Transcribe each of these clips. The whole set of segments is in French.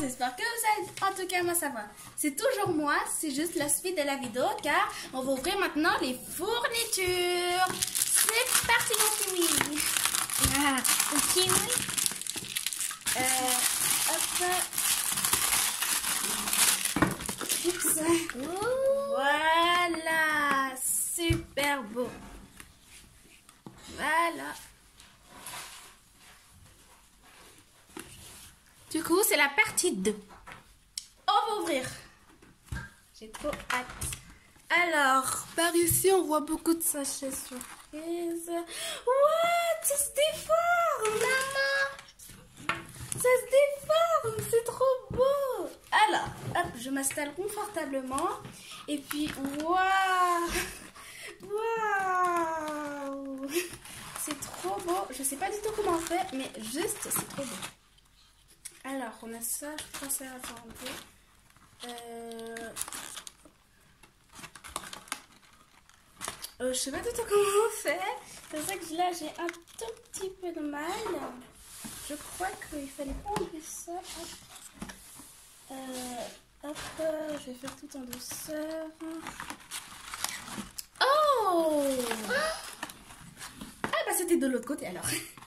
J'espère que vous allez. En tout cas, moi ça va. C'est toujours moi, c'est juste la suite de la vidéo car on va ouvrir maintenant les fournitures. C'est parti mon kiwi. Ah, le kiwi. Euh, hop. Voilà, super beau. Voilà. C'est la partie 2. On va ouvrir. J'ai trop hâte. Alors, par ici, on voit beaucoup de sachets surprises. What? Ça se déforme, maman! Ça se déforme, c'est trop beau! Alors, hop, je m'installe confortablement. Et puis, waouh! Waouh! C'est trop beau. Je sais pas du tout comment on fait, mais juste, c'est trop beau. Alors, on a ça, je ça va attendre. Euh... Euh, je sais pas du tout comment on fait. C'est vrai que là, j'ai un tout petit peu de mal. Je crois qu'il fallait enlever ça. Hop. Euh, hop, je vais faire tout en douceur. Oh Ah bah c'était de l'autre côté alors.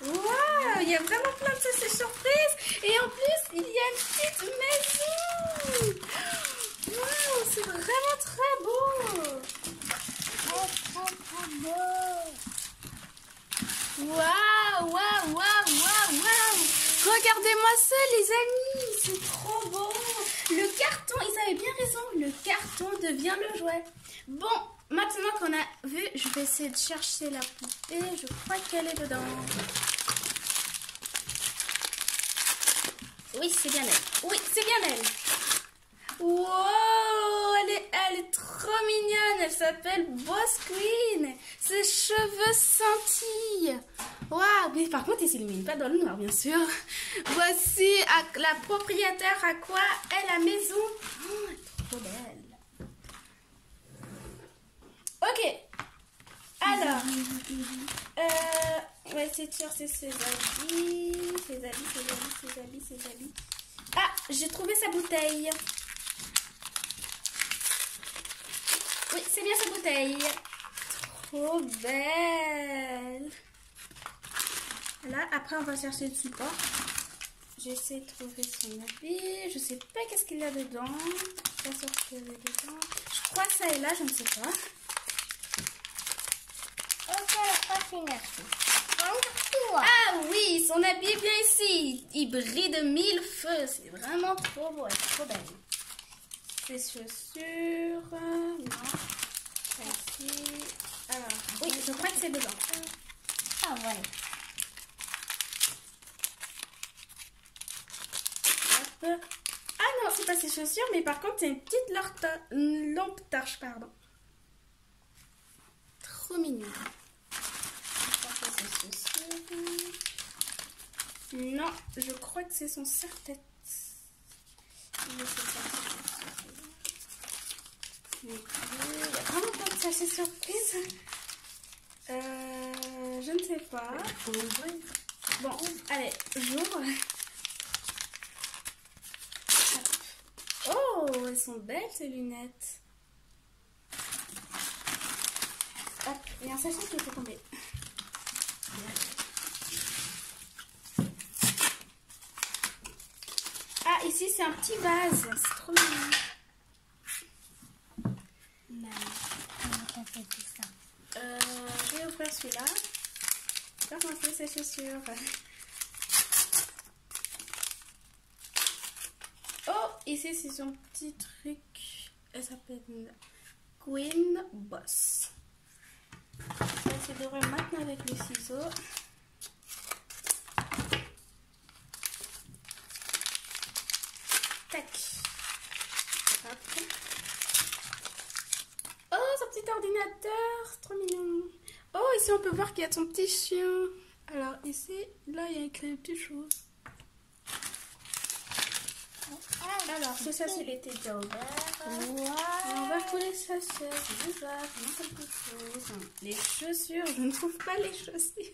Waouh, il y vraiment plein de surprises. Et en plus, il y a une petite maison. C'est vraiment très beau. Waouh, waouh, waouh, waouh, waouh. Regardez-moi ça, les amis. C'est trop beau. Le carton, ils avaient bien raison. Le carton devient le jouet. Bon, maintenant qu'on a vu, je vais essayer de chercher la poupée. Je crois qu'elle est dedans. Oui, c'est bien elle. Oui, c'est bien elle. Wow, elle est, elle est trop mignonne. Elle s'appelle Boss Queen. Ses cheveux scintillent. Waouh, mais par contre, elle s'illumine pas dans le noir, bien sûr. Voici la propriétaire à quoi est la maison. Oh, trop belle. Ok. Alors, euh, va essayer de chercher ses habits, ses habits, ses habits, Ah, j'ai trouvé sa bouteille. Oui, c'est bien sa bouteille. Trop belle. Là, après, on va chercher le support. J'essaie de trouver son habit. Je sais pas qu'est-ce qu'il y a dedans. Je pas dedans. Je crois que ça est là, je ne sais pas. Ok, pas fini. Ah oui, son habit bien ici. Il brille de mille feux. C'est vraiment trop beau. Elle est trop belle. Ses chaussures. euh, Non. Ici. Alors, oui, je crois que c'est dedans. Ah, ouais. Hop. Ah non, c'est pas ses chaussures, mais par contre, c'est une petite lampe torche, pardon. Trop mignon. C'est. Non, je crois que c'est son serre-tête. Pas. Il y a vraiment plein de sachets surprises. Euh, je ne sais pas. Bon, allez, j'ouvre. Oh, elles sont belles ces lunettes. Hop, il y a un sachet qui est tombé. Ah, ici c'est un petit vase. C'est trop mignon. Non, comment t'as fait tout ça Euh, je vais ouvrir celui-là. Faire montrer ses chaussures. Oh, ici c'est son petit truc. Elle s'appelle Queen Boss. Je vais essayer d'ouvrir maintenant avec le ciseau. Tac. Hop. Oh, son c'est trop mignon. Oh, ici on peut voir qu'il y a son petit chien. Alors ici, là, il y a écrit des petites choses. Ah, Alors, ce sachet, il était déjà ouvert. On va couler sachets, c'est bizarre, quelque chose. Les chaussures, je ne trouve pas les chaussures.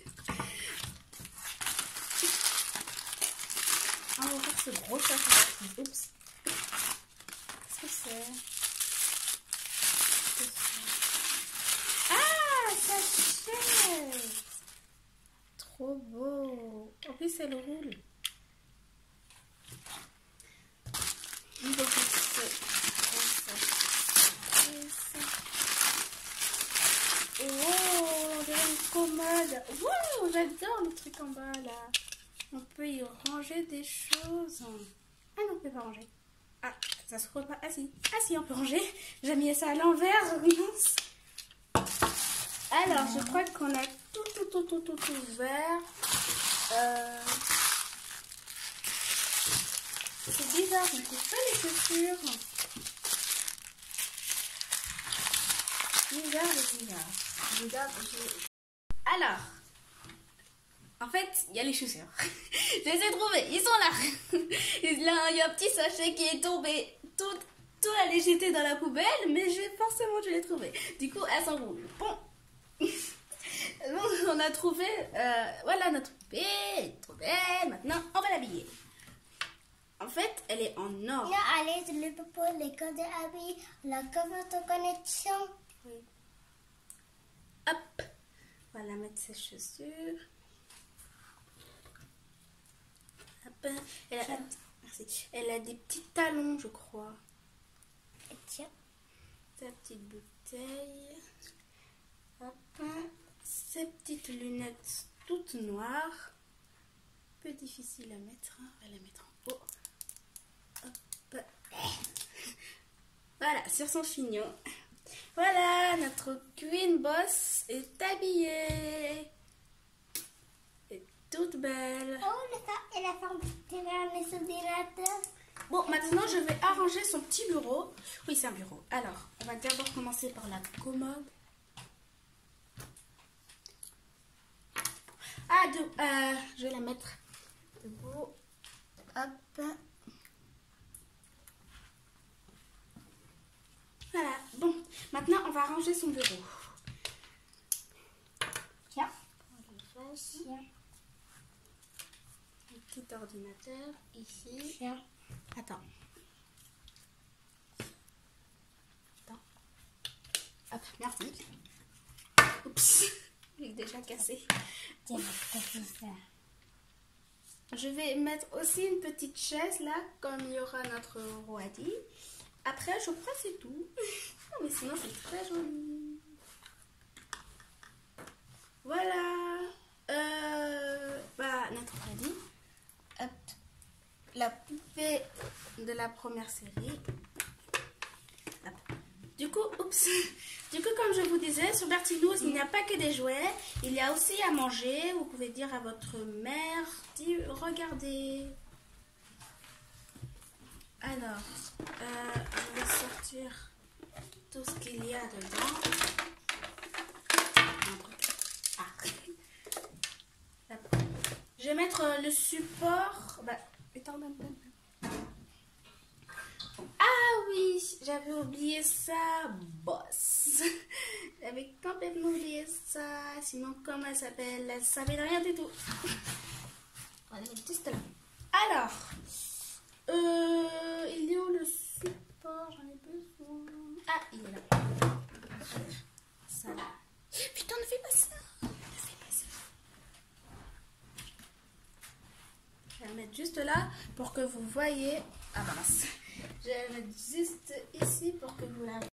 On va voir ce gros sachet. Oups. Qu'est-ce que c'est Qu'est-ce que c'est Ah, sachet Trop beau. En plus, elle roule. Oh, on dirait commode. Wow, j'adore le truc en bas là. On peut y ranger des choses. Ah non, on peut pas ranger. Ah, ça se trouve pas. Ah si, ah si, on peut ranger. J'ai mis ça à l'envers. Alors, je crois qu'on a tout, tout, tout, tout, tout ouvert. Euh... C'est bizarre, on ne trouve pas les chaussures. Bizarre, bizarre. Bizarre, je- Alors, en fait, il y a les chaussures. je les ai trouvées, ils sont là. Il y a un petit sachet qui est tombé. Tout, tout allait jeter dans la poubelle, mais j'ai forcément je l'ai trouvé. Du coup, elles s'enroulent. Bon. On a trouvé, euh, voilà notre poupée, elle est trop belle. Maintenant, on va l'habiller. En fait, elle est en or. Là, allez, le popo, les codes habits, la cover de connexion. Oui. Hop, on va la mettre ses chaussures. Hop, elle a, merci. Elle a des petits talons, je crois. Et Tiens, Sa petite bouteille. Hop, ses petites lunettes toutes noires. Peu difficile à mettre. hein. On va la mettre en haut. Hop. Voilà, sur son chignon. Voilà, notre Queen Boss est habillée. Elle est toute belle. oh, elle a fait les. Bon, maintenant je vais arranger son petit bureau. Oui, c'est un bureau. Alors, on va d'abord commencer par la commode. Ah, de, euh, je vais la mettre debout. Hop. Voilà. Bon, maintenant on va ranger son bureau. Tiens, tiens, Un petit ordinateur ici. tiens. Attends. Attends. Hop, merci. Il est déjà cassé. Je vais mettre aussi une petite chaise là, comme il y aura notre roi dit. Après, je crois que c'est tout. Non, mais sinon, c'est très joli. Voilà. Euh, bah, notre roi dit. Hop. La poupée de la première série. Du coup, oups. Du coup, comme je vous disais, sur Bertinouz, il n'y a pas que des jouets. Il y a aussi à manger. Vous pouvez dire à votre mère, regardez. Alors, euh, je vais sortir tout ce qu'il y a dedans. Ah. Je vais mettre euh, le support. Bah, attends, attends, attends. Ah oui, j'avais oublié ça, boss. J'avais complètement oublié ça. Sinon, comment elle s'appelle? Elle savait rien du tout. On mettre juste là. Alors, euh, il est où le support? J'en ai besoin. Ah, il est là. Putain, ne fais pas ça. Ne fais pas ça. Je vais la mettre juste là pour que vous voyez. Ah mince. Je vais mettre juste ici pour que vous la